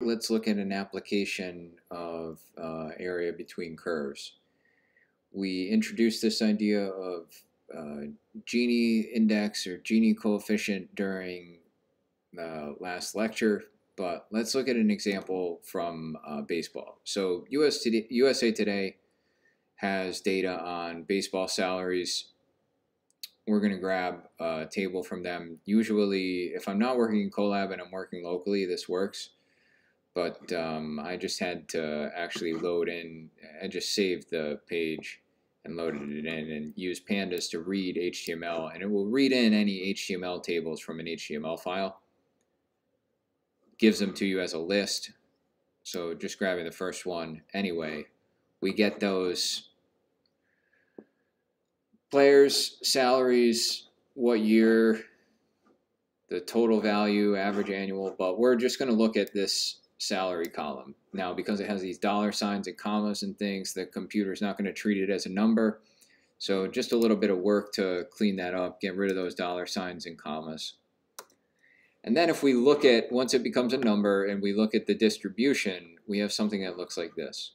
let's look at an application of uh, area between curves. We introduced this idea of uh, Gini index or Gini coefficient during the last lecture, but let's look at an example from uh, baseball. So US Today, USA Today has data on baseball salaries. We're going to grab a table from them. Usually, if I'm not working in Colab and I'm working locally, this works but um, I just had to actually load in, I just saved the page and loaded it in and used pandas to read HTML and it will read in any HTML tables from an HTML file. Gives them to you as a list. So just grabbing the first one anyway, we get those players, salaries, what year, the total value, average annual, but we're just going to look at this salary column. Now, because it has these dollar signs and commas and things, the computer is not going to treat it as a number. So just a little bit of work to clean that up, get rid of those dollar signs and commas. And then if we look at, once it becomes a number and we look at the distribution, we have something that looks like this,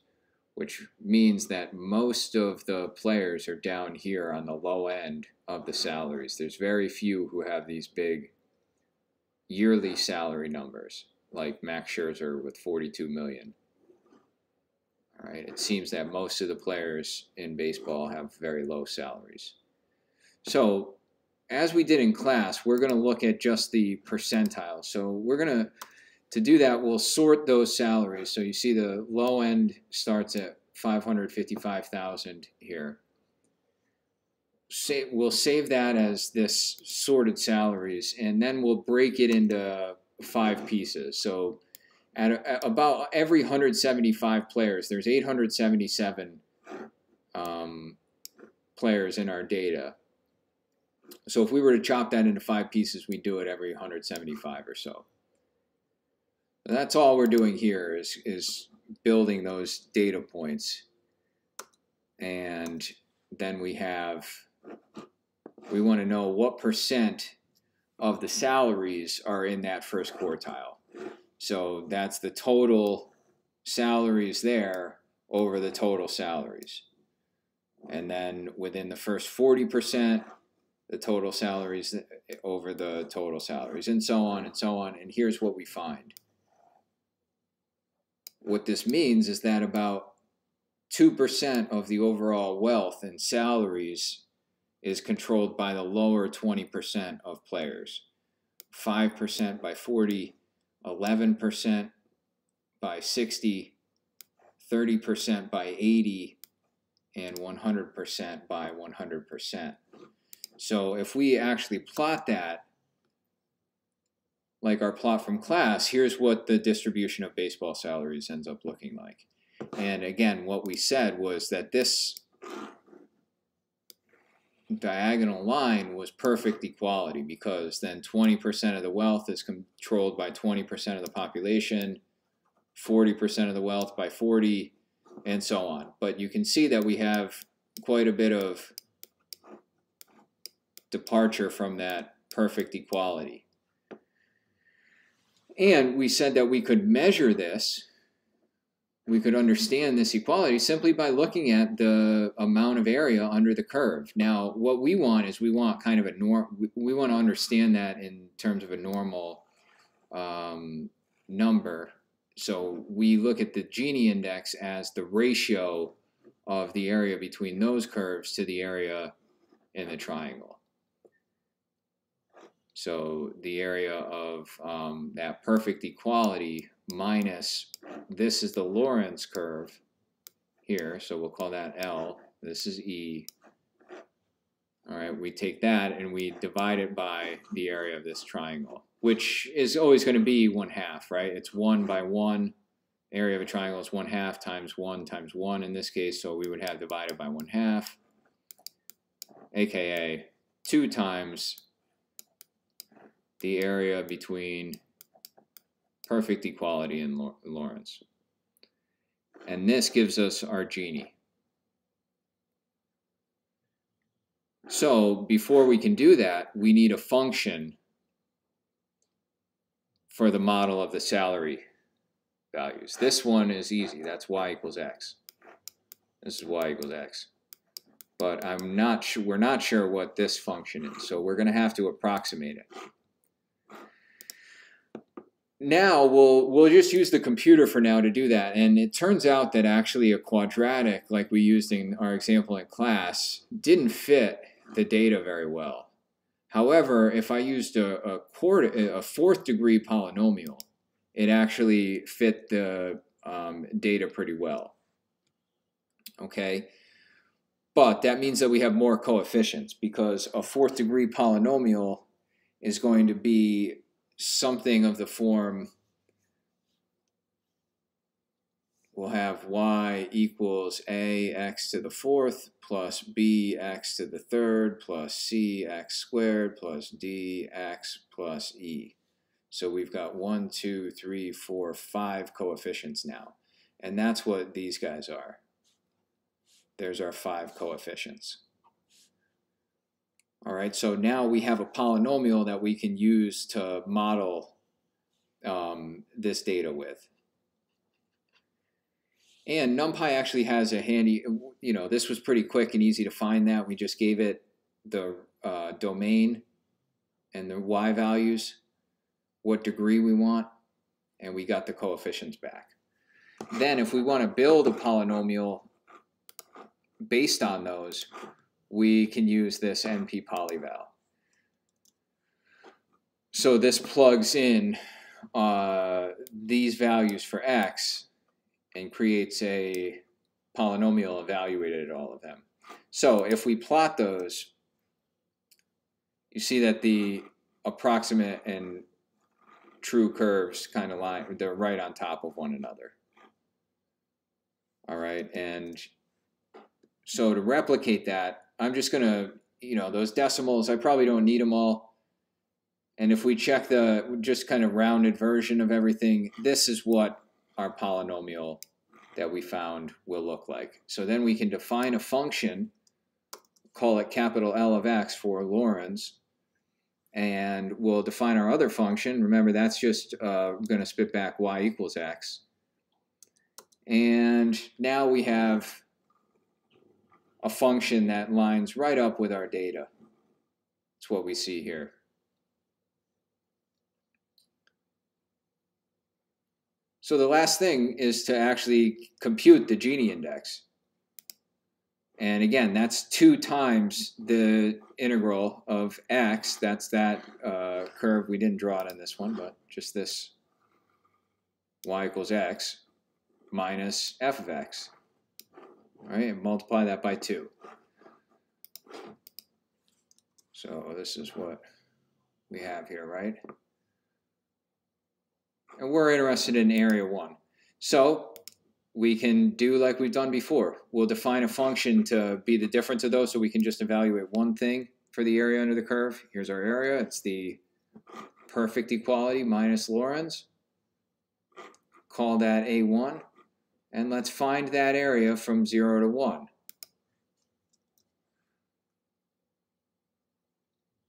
which means that most of the players are down here on the low end of the salaries. There's very few who have these big yearly salary numbers like Max Scherzer with 42 million. All right, it seems that most of the players in baseball have very low salaries. So, as we did in class, we're going to look at just the percentile. So, we're going to to do that, we'll sort those salaries. So you see the low end starts at 555,000 here. we'll save that as this sorted salaries, and then we'll break it into five pieces. So at, at about every 175 players, there's 877 um, players in our data. So if we were to chop that into five pieces, we do it every 175 or so. That's all we're doing here is, is building those data points. And then we have, we want to know what percent of the salaries are in that first quartile. So that's the total salaries there over the total salaries. And then within the first 40%, the total salaries over the total salaries, and so on and so on. And here's what we find. What this means is that about 2% of the overall wealth and salaries is controlled by the lower 20% of players. 5% by 40, 11% by 60, 30% by 80, and 100% by 100%. So if we actually plot that, like our plot from class, here's what the distribution of baseball salaries ends up looking like. And again, what we said was that this diagonal line was perfect equality because then 20% of the wealth is controlled by 20% of the population, 40% of the wealth by 40, and so on. But you can see that we have quite a bit of departure from that perfect equality. And we said that we could measure this we could understand this equality simply by looking at the amount of area under the curve. Now, what we want is we want kind of a norm. We want to understand that in terms of a normal um, number. So we look at the Gini index as the ratio of the area between those curves to the area in the triangle. So the area of um, that perfect equality minus, this is the Lorenz curve here, so we'll call that L. This is E. All right, we take that and we divide it by the area of this triangle, which is always going to be 1 half, right? It's 1 by 1. Area of a triangle is 1 half times 1 times 1 in this case, so we would have divided by 1 half, aka 2 times the area between perfect equality in Lorenz. And this gives us our Gini. So before we can do that, we need a function for the model of the salary values. This one is easy. That's y equals x. This is y equals x. But I'm not sure, we're not sure what this function is, so we're going to have to approximate it. Now we'll we'll just use the computer for now to do that. And it turns out that actually a quadratic, like we used in our example in class, didn't fit the data very well. However, if I used a, a, quarter, a fourth degree polynomial, it actually fit the um, data pretty well. Okay, but that means that we have more coefficients because a fourth degree polynomial is going to be something of the form we'll have y equals a x to the fourth plus b x to the third plus c x squared plus d x plus e. So we've got one, two, three, four, five coefficients now. And that's what these guys are. There's our five coefficients. All right, so now we have a polynomial that we can use to model um, this data with. And NumPy actually has a handy, you know, this was pretty quick and easy to find that. We just gave it the uh, domain and the y values, what degree we want, and we got the coefficients back. Then if we want to build a polynomial based on those, we can use this NP polyval. So this plugs in uh, these values for x and creates a polynomial evaluated at all of them. So if we plot those, you see that the approximate and true curves kind of line, they're right on top of one another. All right, and so to replicate that, I'm just going to, you know, those decimals, I probably don't need them all. And if we check the just kind of rounded version of everything, this is what our polynomial that we found will look like. So then we can define a function, call it capital L of x for Lorenz, and we'll define our other function. Remember, that's just uh, going to spit back y equals x. And now we have a function that lines right up with our data. It's what we see here. So the last thing is to actually compute the Gini index. And again, that's two times the integral of x. That's that uh, curve. We didn't draw it on this one, but just this y equals x minus f of x. All right, and multiply that by 2. So this is what we have here, right? And we're interested in area 1. So we can do like we've done before. We'll define a function to be the difference of those so we can just evaluate one thing for the area under the curve. Here's our area. It's the perfect equality minus Lorenz. Call that A1. And let's find that area from 0 to 1.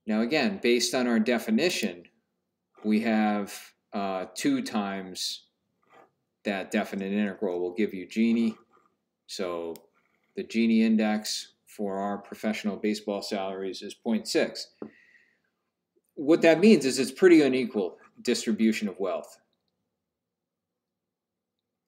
Now again, based on our definition, we have uh, 2 times that definite integral will give you Gini. So the Gini index for our professional baseball salaries is 0.6. What that means is it's pretty unequal distribution of wealth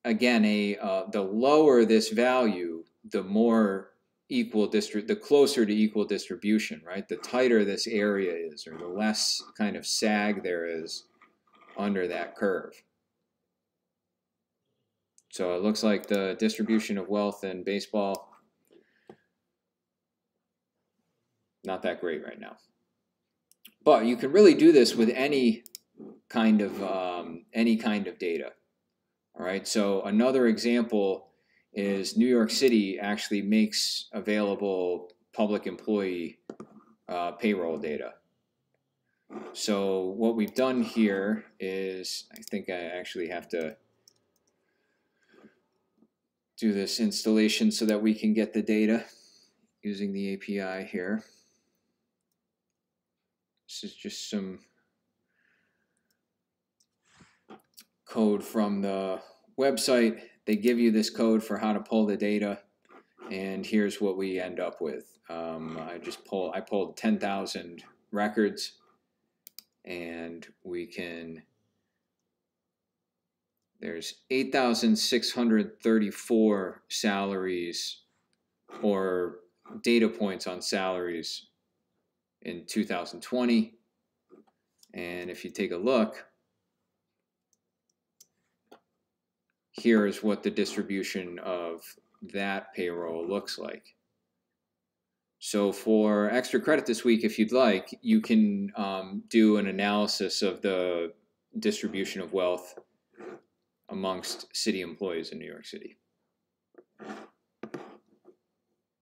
again, a uh, the lower this value, the more equal distri- the closer to equal distribution, right? The tighter this area is, or the less kind of sag there is under that curve. So it looks like the distribution of wealth in baseball not that great right now. But you can really do this with any kind of um, any kind of data. Right, so another example is New York City actually makes available public employee uh, payroll data. So what we've done here is, I think I actually have to do this installation so that we can get the data using the API here. This is just some code from the website, they give you this code for how to pull the data, and here's what we end up with. Um, I just pull, I pulled 10,000 records, and we can, there's 8,634 salaries or data points on salaries in 2020. And if you take a look, here is what the distribution of that payroll looks like. So for extra credit this week, if you'd like, you can um, do an analysis of the distribution of wealth amongst city employees in New York City.